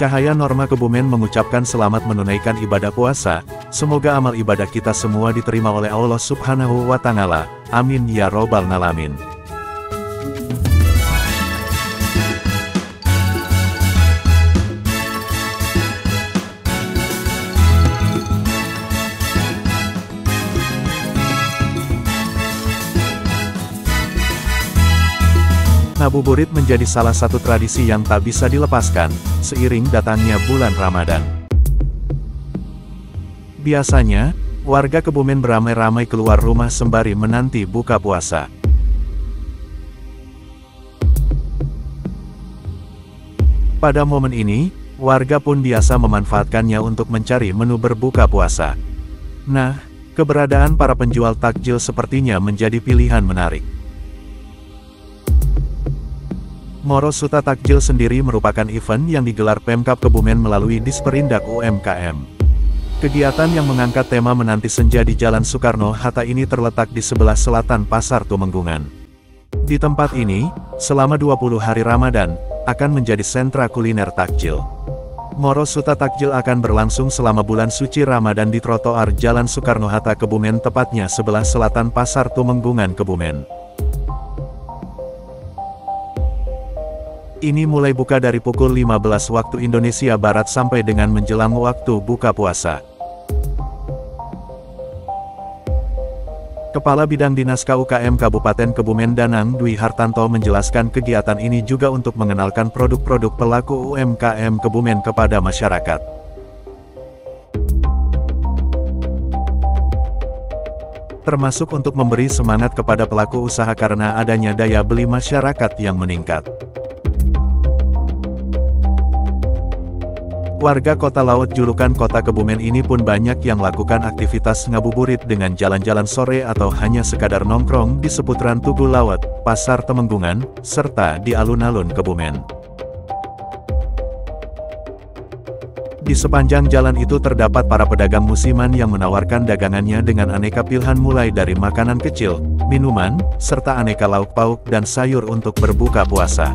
Cahaya Norma Kebumen mengucapkan selamat menunaikan ibadah puasa, semoga amal ibadah kita semua diterima oleh Allah Subhanahu wa Ta'ala. Amin ya Robbal 'Alamin. Ngabuburit menjadi salah satu tradisi yang tak bisa dilepaskan, seiring datangnya bulan Ramadan. Biasanya, warga Kebumen beramai-ramai keluar rumah sembari menanti buka puasa. Pada momen ini, warga pun biasa memanfaatkannya untuk mencari menu berbuka puasa. Nah, keberadaan para penjual takjil sepertinya menjadi pilihan menarik. Moro Suta Takjil sendiri merupakan event yang digelar Pemkap Kebumen melalui Disperindak UMKM. Kegiatan yang mengangkat tema menanti senja di Jalan Soekarno-Hatta ini terletak di sebelah selatan Pasar Tumenggungan. Di tempat ini, selama 20 hari Ramadan, akan menjadi sentra kuliner takjil. Moro Suta Takjil akan berlangsung selama bulan suci Ramadan di trotoar Jalan Soekarno-Hatta Kebumen tepatnya sebelah selatan Pasar Tumenggungan Kebumen. Ini mulai buka dari pukul 15 waktu Indonesia Barat sampai dengan menjelang waktu buka puasa. Kepala Bidang Dinas KUKM Kabupaten Kebumen Danang Dwi Hartanto menjelaskan kegiatan ini juga untuk mengenalkan produk-produk pelaku UMKM Kebumen kepada masyarakat. Termasuk untuk memberi semangat kepada pelaku usaha karena adanya daya beli masyarakat yang meningkat. Warga kota laut julukan kota Kebumen ini pun banyak yang lakukan aktivitas ngabuburit dengan jalan-jalan sore atau hanya sekadar nongkrong di seputaran Tugu Laut, Pasar Temenggungan, serta di alun-alun Kebumen. Di sepanjang jalan itu terdapat para pedagang musiman yang menawarkan dagangannya dengan aneka pilihan mulai dari makanan kecil, minuman, serta aneka lauk pauk dan sayur untuk berbuka puasa.